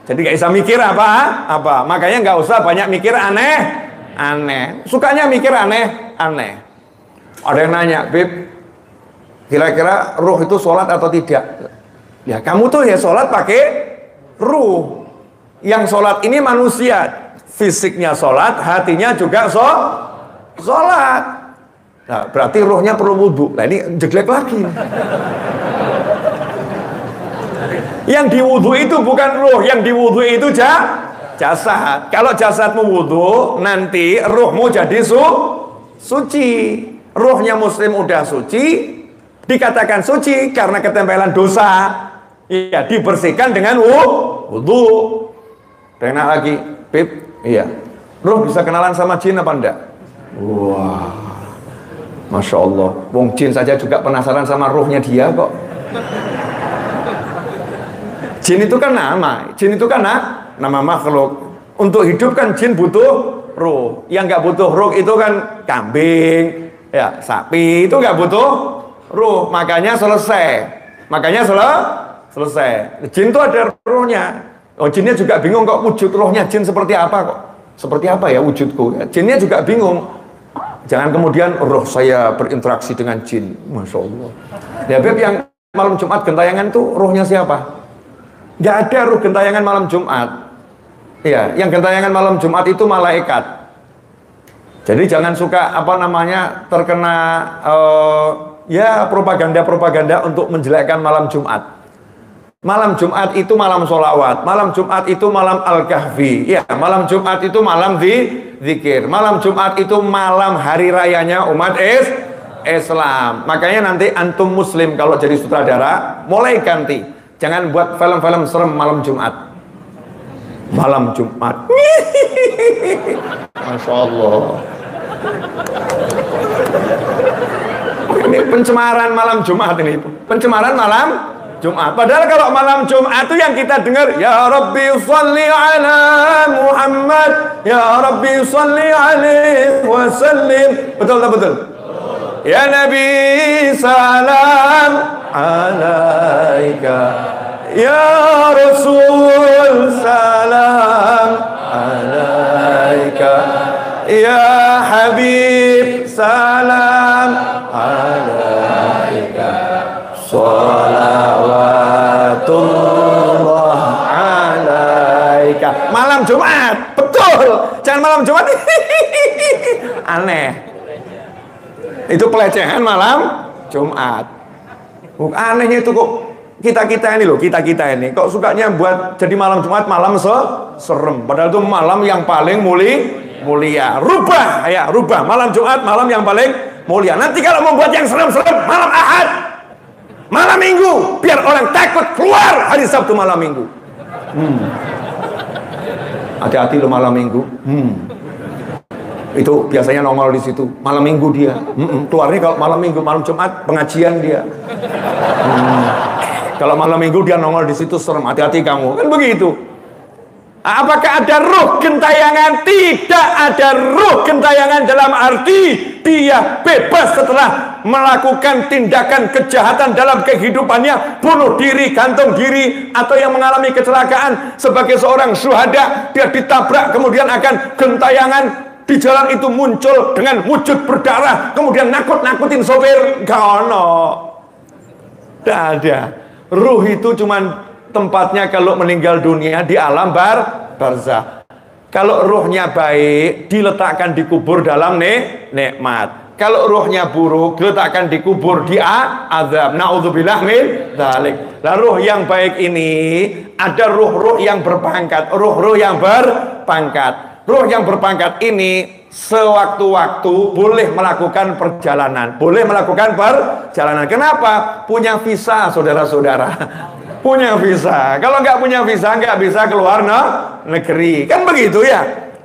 Jadi nggak bisa mikir apa apa. Makanya nggak usah banyak mikir aneh aneh. Sukanya mikir aneh aneh. Ada yang nanya, Bib, kira-kira roh itu sholat atau tidak? Ya kamu tuh ya sholat pakai ruh. Yang sholat ini manusia, fisiknya sholat, hatinya juga sholat. Nah, berarti rohnya perlu wudhu. Nah ini jelek lagi. yang diwudhu itu bukan roh, yang diwudhu itu ja, jasad. Kalau jasadmu wudhu, nanti rohmu jadi su, suci. Rohnya muslim udah suci, dikatakan suci karena ketempelan dosa. Ya, dibersihkan dengan wudhu. Enak lagi, Pip, Iya. Roh bisa kenalan sama jin apa enggak? Wah. Masya Allah. Wong jin saja juga penasaran sama rohnya dia kok. Jin itu kan nama. Jin itu kan nama makhluk. Untuk hidup kan jin butuh roh. Yang nggak butuh roh itu kan kambing, ya sapi itu nggak butuh roh. Makanya selesai. Makanya sel selesai. Jin itu ada rohnya. Oh jinnya juga bingung kok wujud rohnya jin seperti apa kok? Seperti apa ya wujudku? Jinnya juga bingung. Jangan kemudian roh saya berinteraksi dengan jin. Masya Allah. Ya Beb yang malam Jumat gentayangan itu rohnya siapa? Gak ada roh gentayangan malam Jumat. Iya, yang gentayangan malam Jumat itu malaikat. Jadi jangan suka apa namanya terkena uh, ya propaganda-propaganda untuk menjelekkan malam Jumat. Malam Jumat itu malam solawat, malam Jumat itu malam al-kahfi, ya malam Jumat itu malam di zikir, malam Jumat itu malam hari rayanya umat is Islam. Makanya nanti antum muslim kalau jadi sutradara mulai ganti, jangan buat film-film serem malam Jumat. Malam Jumat, masya Allah. Ini pencemaran malam Jumat ini, pencemaran malam Jumat. Padahal kalau malam Jumat itu yang kita dengar ya Rabbi salli ala Muhammad, ya Rabbi salli alaihi wasallim. Betul tak betul? Ya Nabi salam alaika. Ya Rasul salam alaika. Ya Habib salam alaika. Salawatullah Malam Jumat. Betul. Jangan malam Jumat. Aneh. Itu pelecehan malam Jumat. Anehnya itu kok kita-kita ini loh, kita-kita ini kok sukanya buat jadi malam Jumat malam se serem. Padahal itu malam yang paling muli mulia. Rubah ya, rubah malam Jumat malam yang paling mulia. Nanti kalau mau buat yang serem-serem malam Ahad. Malam Minggu biar orang takut keluar hari Sabtu malam Minggu. Hmm. Hati-hati lo malam Minggu. Hmm. Itu biasanya nongol di situ. Malam Minggu dia. Hmm, keluarnya kalau malam Minggu, malam Jumat pengajian dia. Hmm. Kalau malam minggu dia nongol di situ serem, hati-hati kamu. Kan begitu. Apakah ada ruh gentayangan? Tidak ada ruh gentayangan dalam arti dia bebas setelah melakukan tindakan kejahatan dalam kehidupannya, bunuh diri, gantung diri, atau yang mengalami kecelakaan sebagai seorang syuhada, dia ditabrak kemudian akan gentayangan di jalan itu muncul dengan wujud berdarah, kemudian nakut-nakutin sopir, gak. Tidak ada. Ruh itu cuma tempatnya kalau meninggal dunia di alam bar barzah. Kalau ruhnya baik, diletakkan di kubur dalam nih nikmat. Kalau ruhnya buruk, diletakkan di kubur di azab. Nauzubillah min dzalik. Lah ruh yang baik ini ada ruh-ruh yang berpangkat, ruh-ruh yang berpangkat. Ruh yang berpangkat ini sewaktu-waktu boleh melakukan perjalanan, boleh melakukan perjalanan. Kenapa? Punya visa, saudara-saudara. Punya visa. Kalau nggak punya visa, nggak bisa keluar no, negeri. Kan begitu ya?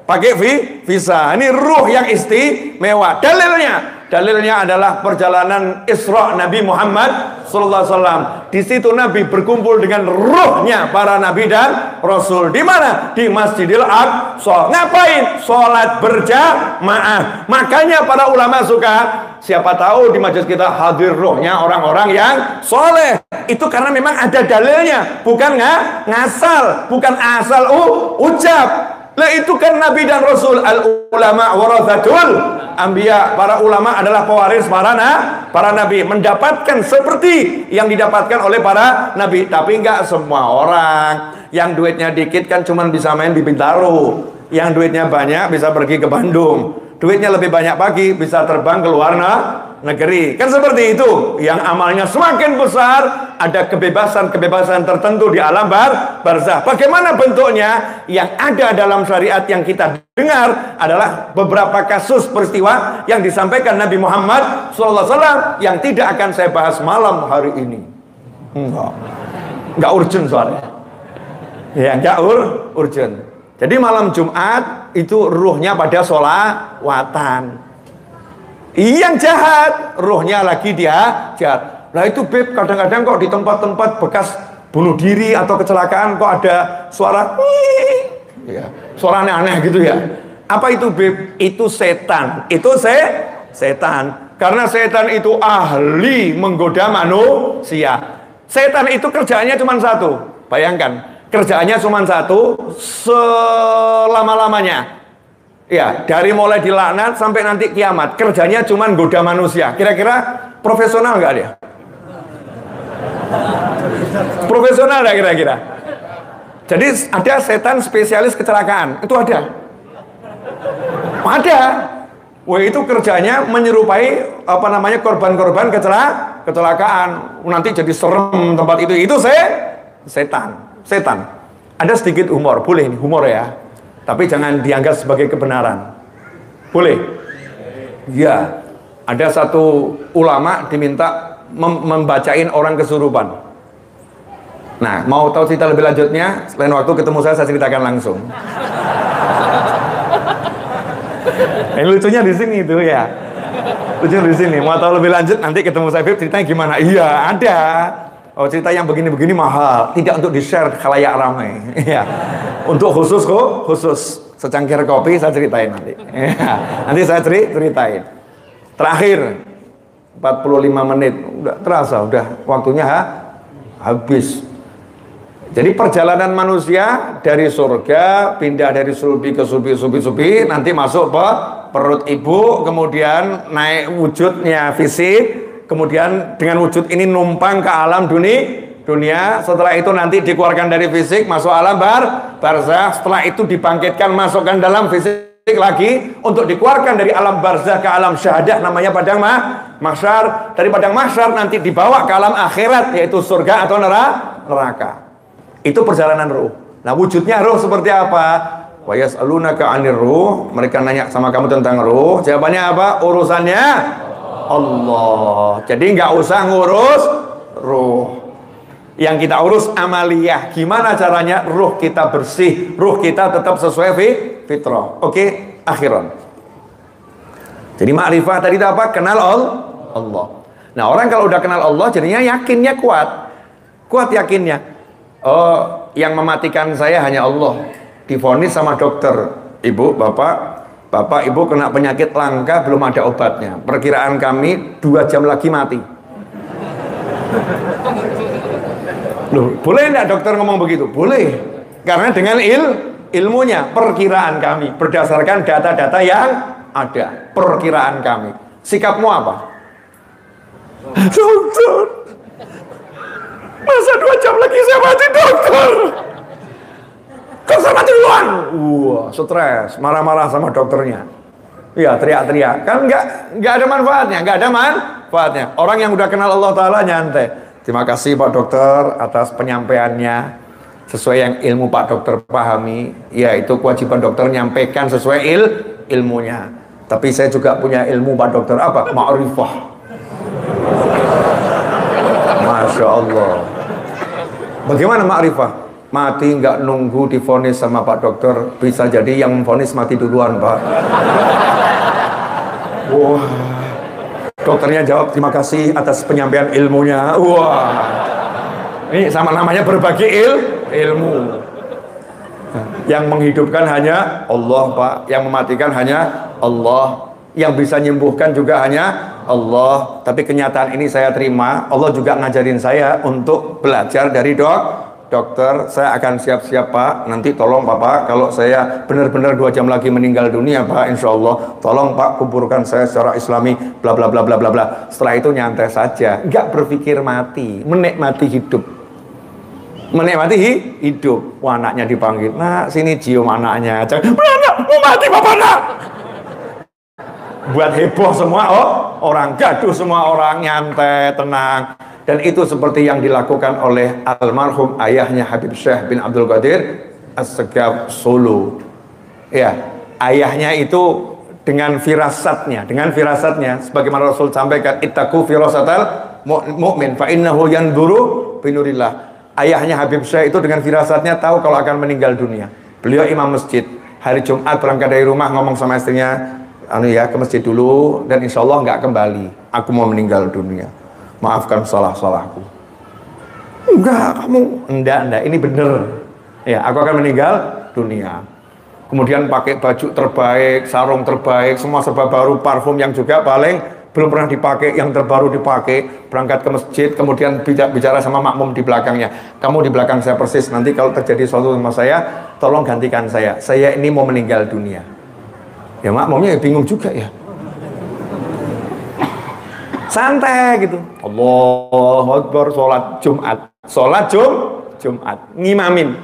Pakai visa. Ini ruh yang istimewa. Dalilnya, Dalilnya adalah perjalanan Isra Nabi Muhammad sallallahu alaihi wasallam. Di situ Nabi berkumpul dengan ruhnya para nabi dan rasul. Di mana? Di Masjidil Aqsa. Ngapain? Salat berjamaah. Makanya para ulama suka siapa tahu di majelis kita hadir ruhnya orang-orang yang soleh. Itu karena memang ada dalilnya, bukan nggak ngasal, bukan asal uh, ucap. Lah itu kan Nabi dan Rasul al ulama warathatul anbiya. Para ulama adalah pewaris para na, para nabi mendapatkan seperti yang didapatkan oleh para nabi. Tapi enggak semua orang. Yang duitnya dikit kan cuma bisa main di Bintaro. Yang duitnya banyak bisa pergi ke Bandung. Duitnya lebih banyak pagi bisa terbang ke luar negeri. Kan seperti itu. Yang amalnya semakin besar, ada kebebasan-kebebasan tertentu di alam bar barzah. Bagaimana bentuknya? Yang ada dalam syariat yang kita dengar adalah beberapa kasus peristiwa yang disampaikan Nabi Muhammad SAW yang tidak akan saya bahas malam hari ini. Enggak. Enggak urgent soalnya. Ya, enggak ur, urgent. Jadi malam Jumat itu ruhnya pada sholawatan. Yang jahat, rohnya lagi dia jahat. Nah itu beb, kadang-kadang kok di tempat-tempat bekas bunuh diri atau kecelakaan kok ada suara ya, suara aneh-aneh gitu ya. Apa itu beb? Itu setan. Itu se setan. Karena setan itu ahli menggoda manusia. Setan itu kerjaannya cuma satu. Bayangkan, kerjaannya cuma satu selama-lamanya Ya, dari mulai dilaknat sampai nanti kiamat, kerjanya cuma goda manusia. Kira-kira profesional nggak dia? Profesional nggak kira-kira? Jadi ada setan spesialis kecelakaan, itu ada. Ada. Wah itu kerjanya menyerupai apa namanya korban-korban kecelakaan. Nanti jadi serem tempat itu. Itu saya setan, setan. Ada sedikit humor, boleh ini humor ya. Tapi jangan dianggap sebagai kebenaran. Boleh? Ya. Ada satu ulama diminta mem membacain orang kesurupan. Nah, mau tahu cerita lebih lanjutnya? Selain waktu ketemu saya, saya ceritakan langsung. Ini lucunya di sini itu ya. Lucunya di sini. Mau tahu lebih lanjut nanti ketemu saya ceritanya gimana? Iya, ada. Oh cerita yang begini-begini mahal, tidak untuk di-share khalayak ramai. ya. Untuk khusus kok, khusus secangkir kopi saya ceritain nanti. Ya. Nanti saya ceritain. Terakhir 45 menit, udah terasa, udah waktunya ha? habis. Jadi perjalanan manusia dari surga pindah dari sulbi ke sulbi, sulbi, sulbi, nanti masuk ke perut ibu, kemudian naik wujudnya fisik, kemudian dengan wujud ini numpang ke alam dunia dunia, setelah itu nanti dikeluarkan dari fisik, masuk alam bar, barzah, setelah itu dibangkitkan, masukkan dalam fisik lagi untuk dikeluarkan dari alam barzah ke alam syahadah namanya padang mah mahsyar. Dari padang mahsyar nanti dibawa ke alam akhirat yaitu surga atau neraka. Itu perjalanan ruh. Nah wujudnya ruh seperti apa? Wa yas'alunaka 'anir ruh. Mereka nanya sama kamu tentang ruh. Jawabannya apa? Urusannya Allah. Jadi nggak usah ngurus ruh yang kita urus amaliyah. Gimana caranya? Ruh kita bersih. Ruh kita tetap sesuai fitrah. Oke okay? akhiran. Jadi ma'rifah tadi apa? Kenal Allah. Nah orang kalau udah kenal Allah jadinya yakinnya kuat. Kuat yakinnya. Oh yang mematikan saya hanya Allah. Difonis sama dokter. Ibu bapak bapak ibu kena penyakit langka belum ada obatnya. Perkiraan kami dua jam lagi mati Loh, boleh enggak dokter ngomong begitu? Boleh. Karena dengan il ilmunya, perkiraan kami berdasarkan data-data yang ada, perkiraan kami. Sikapmu apa? Dokter. Masa dua jam lagi saya mati dokter? Saya mati duluan? Wah, stres, marah-marah sama dokternya. Iya, teriak-teriak. Kan nggak nggak ada manfaatnya, nggak ada manfaatnya. Orang yang udah kenal Allah Taala nyantai. Terima kasih Pak Dokter atas penyampaiannya sesuai yang ilmu Pak Dokter pahami. Ya itu kewajiban dokter menyampaikan sesuai il ilmunya. Tapi saya juga punya ilmu Pak Dokter apa? Ma'rifah. Masya Allah. Bagaimana ma'rifah? Mati nggak nunggu difonis sama Pak Dokter. Bisa jadi yang memfonis mati duluan Pak. Wah. Dokternya jawab terima kasih atas penyampaian ilmunya. Wah. Ini sama namanya berbagi il, ilmu. Yang menghidupkan hanya Allah, Pak. Yang mematikan hanya Allah. Yang bisa menyembuhkan juga hanya Allah. Tapi kenyataan ini saya terima. Allah juga ngajarin saya untuk belajar dari dok dokter saya akan siap-siap pak. Nanti tolong bapak kalau saya benar-benar dua jam lagi meninggal dunia pak insya Allah tolong pak kuburkan saya secara islami bla bla bla bla bla bla. Setelah itu nyantai saja. Nggak berpikir mati menikmati hidup. Menikmati hidup. Wah, anaknya dipanggil nah sini cium anaknya. Anak mau mati bapak nak? Buat heboh semua oh orang gaduh semua orang nyantai tenang dan itu seperti yang dilakukan oleh almarhum ayahnya Habib Syekh bin Abdul Qadir As-Segaf Solo. Ya, ayahnya itu dengan firasatnya, dengan firasatnya sebagaimana Rasul sampaikan ittaqu firasatal mu'min fa innahu yanzuru binurillah. Ayahnya Habib Syekh itu dengan firasatnya tahu kalau akan meninggal dunia. Beliau imam masjid. Hari Jumat berangkat dari rumah ngomong sama istrinya, anu ya ke masjid dulu dan insya Allah nggak kembali. Aku mau meninggal dunia maafkan salah-salahku. Enggak, kamu enggak, enggak, ini benar. Ya, aku akan meninggal dunia. Kemudian pakai baju terbaik, sarung terbaik, semua serba baru, parfum yang juga paling belum pernah dipakai, yang terbaru dipakai, berangkat ke masjid, kemudian bicara sama makmum di belakangnya. Kamu di belakang saya persis, nanti kalau terjadi sesuatu sama saya, tolong gantikan saya. Saya ini mau meninggal dunia. Ya makmumnya bingung juga ya santai gitu. Allahu Akbar sholat Jumat. Sholat Jum Jumat. Ngimamin.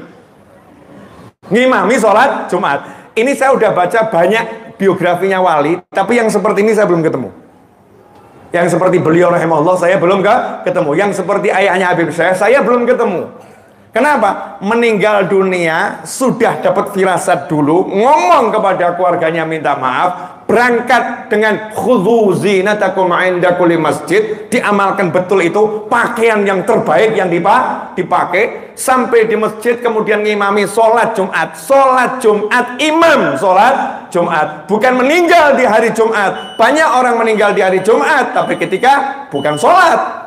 Ngimami sholat Jumat. Ini saya udah baca banyak biografinya wali tapi yang seperti ini saya belum ketemu. Yang seperti beliau rahimahullah saya belum ketemu. Yang seperti ayahnya Habib saya saya belum ketemu Kenapa? Meninggal dunia sudah dapat firasat dulu, ngomong kepada keluarganya minta maaf, berangkat dengan khudhu zinatakum inda kulli masjid, diamalkan betul itu pakaian yang terbaik yang dipakai sampai di masjid kemudian ngimami sholat Jumat. Sholat Jumat imam sholat Jumat, bukan meninggal di hari Jumat. Banyak orang meninggal di hari Jumat, tapi ketika bukan sholat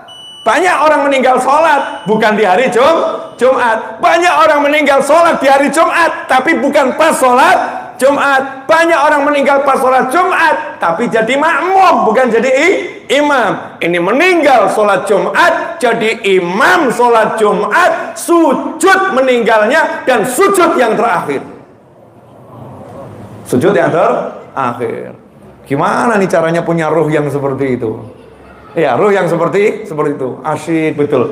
banyak orang meninggal sholat bukan di hari Jum, Jumat. Banyak orang meninggal sholat di hari Jumat tapi bukan pas sholat Jumat. Banyak orang meninggal pas sholat Jumat tapi jadi makmum bukan jadi imam. Ini meninggal sholat Jumat jadi imam sholat Jumat sujud meninggalnya dan sujud yang terakhir. Sujud yang terakhir. Gimana nih caranya punya ruh yang seperti itu? Ya, ruh yang seperti seperti itu. Asyik betul.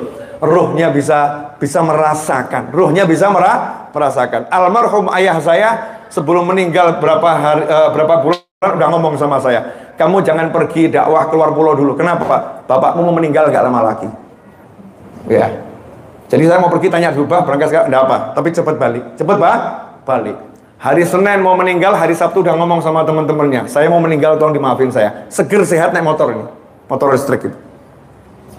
ruhnya bisa bisa merasakan, ruhnya bisa merah, merasakan. Almarhum ayah saya sebelum meninggal berapa hari, uh, berapa bulan udah ngomong sama saya, kamu jangan pergi dakwah keluar pulau dulu. Kenapa Pak? Bapakmu mau meninggal nggak lama lagi. Ya. Jadi saya mau pergi tanya Dubah berangkat sekarang, enggak apa, tapi cepat balik. Cepat Pak, balik. Hari Senin mau meninggal, hari Sabtu udah ngomong sama teman-temannya. Saya mau meninggal, tolong dimaafin saya. Seger sehat naik motor ini. Motor listrik itu.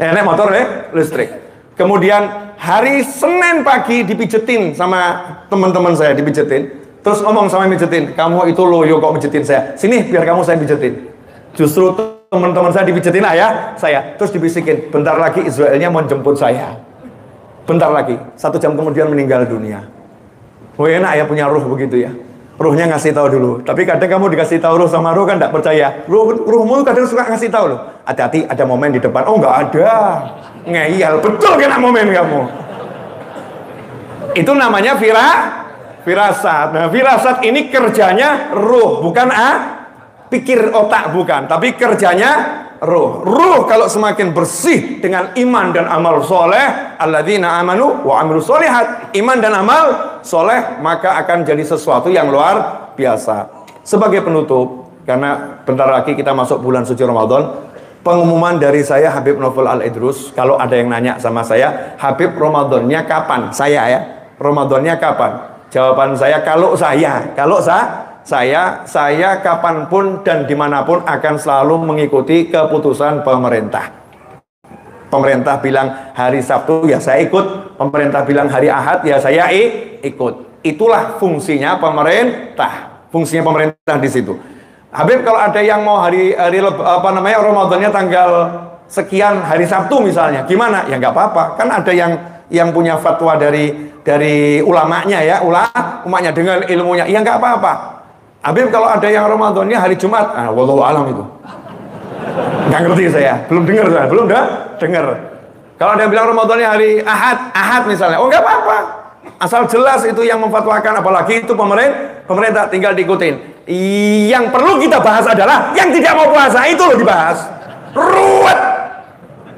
Eh, naik motor eh, listrik. Kemudian hari Senin pagi dipijetin sama teman-teman saya, dipijetin. Terus ngomong sama pijetin, kamu itu loyo kok pijetin saya. Sini biar kamu saya pijetin. Justru teman-teman saya dipijetin ayah saya. Terus dibisikin, bentar lagi Israelnya mau jemput saya. Bentar lagi, satu jam kemudian meninggal dunia. Oh enak ya punya ruh begitu ya. Ruhnya ngasih tahu dulu. Tapi kadang kamu dikasih tahu ruh sama ruh kan tidak percaya. Ruh, ruhmu kadang suka ngasih tahu loh. Hati-hati ada momen di depan. Oh nggak ada. Ngeyel. Betul kena momen kamu. Itu namanya vira, firasat. Nah firasat ini kerjanya ruh. Bukan ah, pikir otak bukan. Tapi kerjanya ruh. Ruh kalau semakin bersih dengan iman dan amal soleh, alladzina amanu wa amilu solihat. Iman dan amal soleh, maka akan jadi sesuatu yang luar biasa. Sebagai penutup, karena bentar lagi kita masuk bulan suci Ramadan, pengumuman dari saya Habib Novel Al-Idrus, kalau ada yang nanya sama saya, Habib Ramadannya kapan? Saya ya, Ramadannya kapan? Jawaban saya kalau saya, kalau saya saya saya kapan pun dan di mana pun akan selalu mengikuti keputusan pemerintah. Pemerintah bilang hari Sabtu ya saya ikut, pemerintah bilang hari Ahad ya saya ikut. Itulah fungsinya pemerintah. Fungsinya pemerintah di situ. Habib kalau ada yang mau hari hari apa namanya Ramadannya tanggal sekian hari Sabtu misalnya, gimana? Ya nggak apa-apa. Kan ada yang yang punya fatwa dari dari ulamanya ya, ulama umatnya dengan ilmunya. Ya nggak apa-apa. Habib kalau ada yang Ramadannya hari Jumat, ah, wallahu alam itu. Nggak ngerti saya, belum dengar saya, belum dah dengar. Kalau ada yang bilang Ramadannya hari Ahad, Ahad misalnya, oh nggak apa-apa. Asal jelas itu yang memfatwakan, apalagi itu pemerintah, pemerintah tinggal diikutin. Yang perlu kita bahas adalah yang tidak mau puasa itu loh dibahas. Ruwet.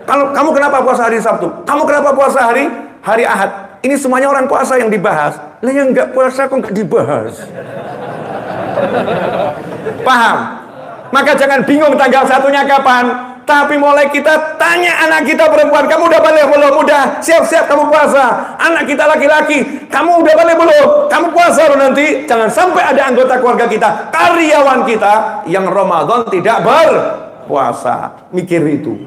Kalau kamu kenapa puasa hari Sabtu? Kamu kenapa puasa hari hari Ahad? Ini semuanya orang puasa yang dibahas. Lah yang nggak puasa kok nggak dibahas? Paham? Maka jangan bingung tanggal satunya kapan. Tapi mulai kita tanya anak kita perempuan, kamu udah balik belum? Udah, siap-siap kamu puasa. Anak kita laki-laki, kamu udah balik belum? Kamu puasa loh nanti. Jangan sampai ada anggota keluarga kita, karyawan kita yang Ramadan tidak berpuasa. Mikir itu.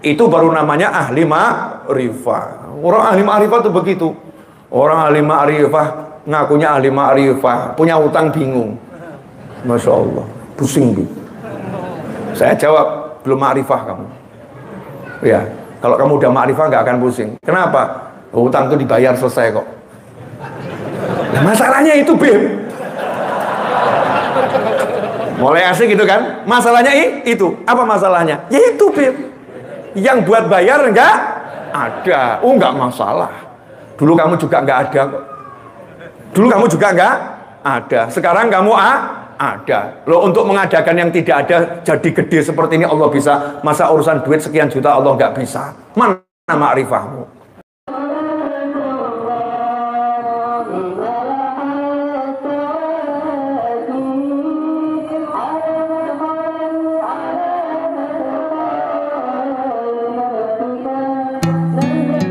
Itu baru namanya ahli ma'rifah. Orang ahli ma'rifah itu begitu. Orang ahli ma'rifah ngakunya ahli ma'rifah, punya utang bingung. Masya Allah, pusing bu. Saya jawab, belum ma'rifah kamu. Ya, kalau kamu udah ma'rifah nggak akan pusing. Kenapa? Hutang itu dibayar selesai kok. Nah, masalahnya itu, Bim. Mulai asik gitu kan? Masalahnya itu. Apa masalahnya? Ya itu, Bim. Yang buat bayar enggak ada. Oh, enggak masalah. Dulu kamu juga enggak ada kok. Dulu kamu juga enggak ada. Sekarang kamu ah, ada. Loh untuk mengadakan yang tidak ada jadi gede seperti ini Allah bisa. Masa urusan duit sekian juta Allah nggak bisa. Mana ma'rifahmu?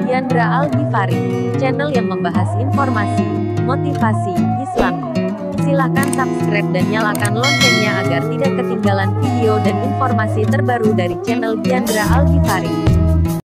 Yandra Al Ghifari, channel yang membahas informasi, motivasi, Silahkan subscribe dan nyalakan loncengnya agar tidak ketinggalan video dan informasi terbaru dari channel Diandra Alkifari.